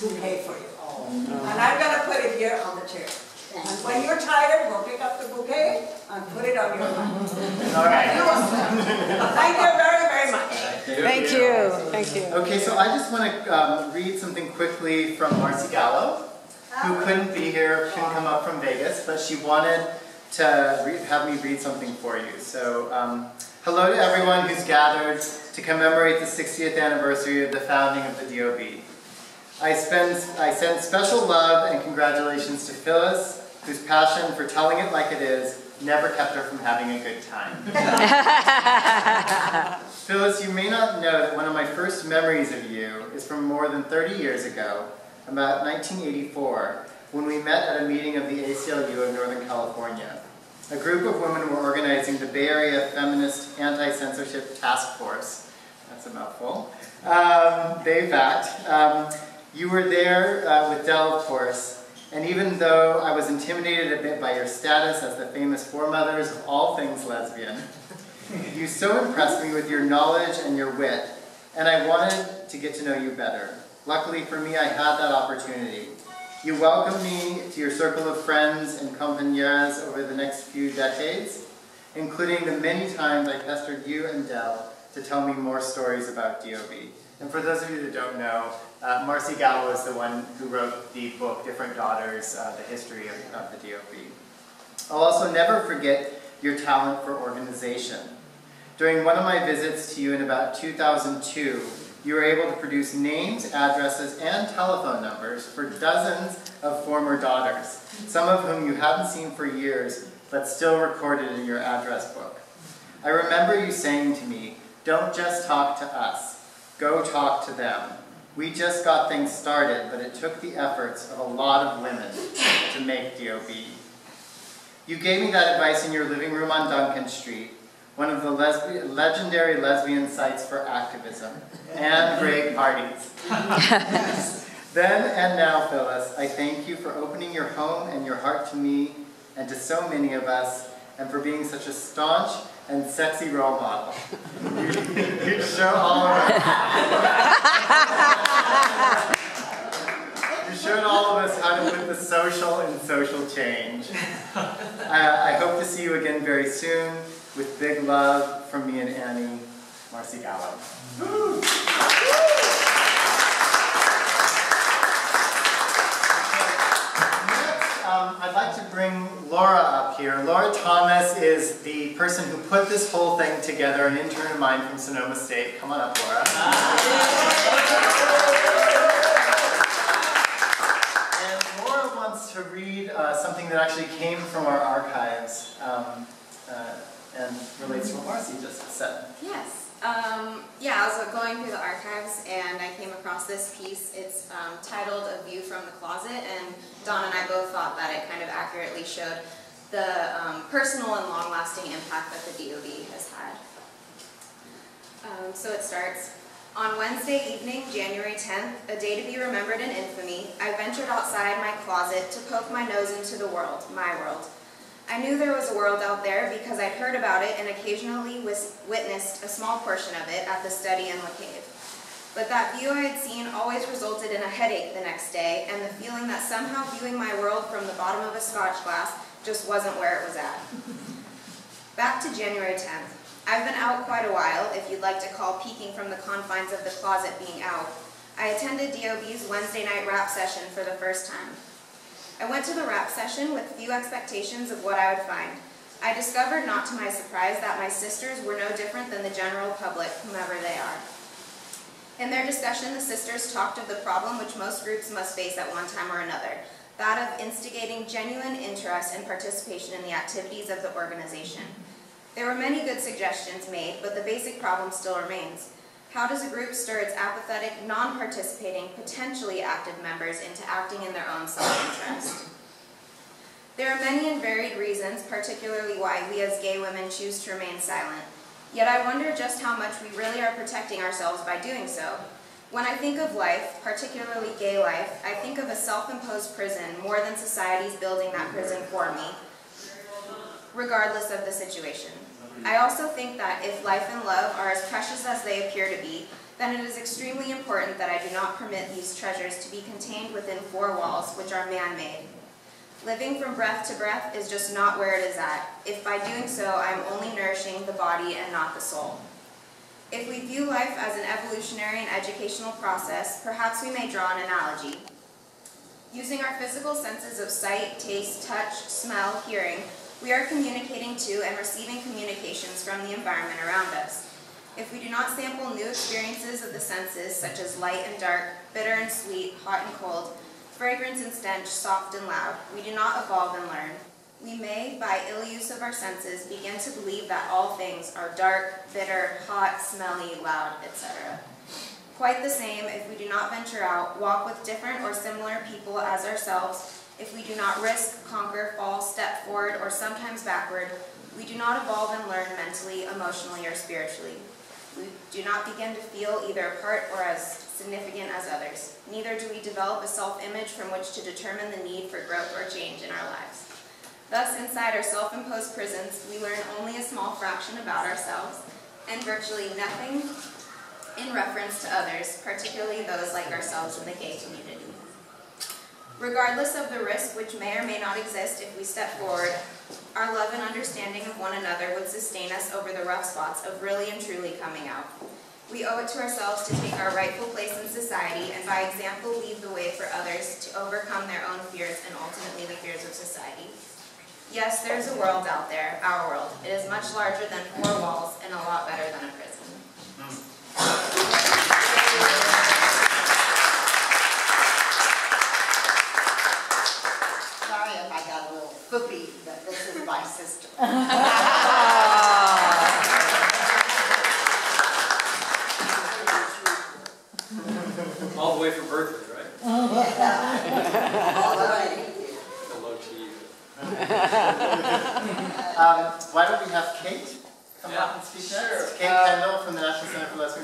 bouquet for you. And I'm gonna put it here on the chair. And when you're tired, we'll pick up the bouquet and put it on your lap. All right. You will see. Thank you very, very much. Thank you, thank you. Okay, so I just want to um, read something quickly from Marcy Gallo, who couldn't be here, couldn't come up from Vegas, but she wanted to re- have me read something for you. So, um, hello to everyone who's gathered to commemorate the 60th anniversary of the founding of the DOB. I, spend, I send special love and congratulations to Phyllis, whose passion for telling it like it is never kept her from having a good time. Phyllis, you may not know that one of my first memories of you is from more than 30 years ago, about 1984, when we met at a meeting of the ACLU of Northern California. A group of women were organizing the Bay Area Feminist Anti-Censorship Task Force. That's a mouthful. Um, BayFact. Um, you were there uh, with Del, of course, and even though I was intimidated a bit by your status as the famous foremothers of all things lesbian, you so impressed me with your knowledge and your wit, and I wanted to get to know you better. Luckily for me, I had that opportunity. You welcomed me to your circle of friends and compañeras over the next few decades, including the many times I pestered you and Del to tell me more stories about DOB. And for those of you that don't know, uh, Marcy Gallo is the one who wrote the book Different Daughters, uh, The History of, of the DOB. I'll also never forget your talent for organization. During one of my visits to you in about 2002, you were able to produce names, addresses, and telephone numbers for dozens of former daughters, some of whom you hadn't seen for years, but still recorded in your address book. I remember you saying to me, don't just talk to us, go talk to them. We just got things started, but it took the efforts of a lot of women to make DOB. You gave me that advice in your living room on Duncan Street, one of the lesbi- legendary lesbian sites for activism and great parties. then and now, Phyllis, I thank you for opening your home and your heart to me and to so many of us, and for being such a staunch and sexy role model. You, you show all of us. You showed all of us how to put the social in social change. I, I hope to see you again very soon with big love from me and Annie, Marcy Gallo. Next, um, I'd like to bring Laura up here. Laura Is the person who put this whole thing together, an intern of mine from Sonoma State. Come on up, Laura. And Laura wants to read uh, something that actually came from our archives um, uh, and relates to what Marcy just said. Yes. Um, yeah, I was going through the archives and I came across this piece. It's um, titled A View from the Closet and Don and I both thought that it kind of accurately showed the um, personal and long-lasting impact that the DOB has had. Um, so it starts, on Wednesday evening, January 10th, a day to be remembered in infamy, I ventured outside my closet to poke my nose into the world, my world. I knew there was a world out there because I'd heard about it and occasionally witnessed a small portion of it at the study in La Cave. But that view I had seen always resulted in a headache the next day and the feeling that somehow viewing my world from the bottom of a scotch glass just wasn't where it was at. Back to January 10th. I've been out quite a while, if you'd like to call peeking from the confines of the closet being out. I attended DOB's Wednesday night rap session for the first time. I went to the rap session with few expectations of what I would find. I discovered, not to my surprise, that my sisters were no different than the general public, whomever they are. In their discussion, the sisters talked of the problem which most groups must face at one time or another, that of instigating genuine interest and participation in the activities of the organization. There were many good suggestions made, but the basic problem still remains. How does a group stir its apathetic, non-participating, potentially active members into acting in their own self-interest? There are many and varied reasons, particularly why we as gay women choose to remain silent. Yet I wonder just how much we really are protecting ourselves by doing so. When I think of life, particularly gay life, I think of a self-imposed prison more than society's building that prison for me, regardless of the situation. I also think that if life and love are as precious as they appear to be, then it is extremely important that I do not permit these treasures to be contained within four walls, which are man-made. Living from breath to breath is just not where it is at, if by doing so I am only nourishing the body and not the soul. If we view life as an evolutionary and educational process, perhaps we may draw an analogy. Using our physical senses of sight, taste, touch, smell, hearing, we are communicating to and receiving communications from the environment around us. If we do not sample new experiences of the senses, such as light and dark, bitter and sweet, hot and cold, fragrance and stench, soft and loud, we do not evolve and learn. We may, by ill use of our senses, begin to believe that all things are dark, bitter, hot, smelly, loud, etc. Quite the same if we do not venture out, walk with different or similar people as ourselves, if we do not risk, conquer, fall, step forward, or sometimes backward, we do not evolve and learn mentally, emotionally, or spiritually. We do not begin to feel either apart or as significant as others. Neither do we develop a self-image from which to determine the need for growth or change in our lives. Thus, inside our self-imposed prisons, we learn only a small fraction about ourselves and virtually nothing in reference to others, particularly those like ourselves in the gay community. Regardless of the risk which may or may not exist if we step forward, our love and understanding of one another would sustain us over the rough spots of really and truly coming out. We owe it to ourselves to take our rightful place in society and by example lead the way for others to overcome their own fears and ultimately the fears of society. Yes, there's a world out there, our world. It is much larger than four walls and a lot better than a prison. Sorry if I got a little foopy, but this is my sister. All the way from Berkeley, right? All right. Hello to you. Um, why don't we have Kate come Yeah. up and speak next? Kate Kendell from the National Center for Lesbian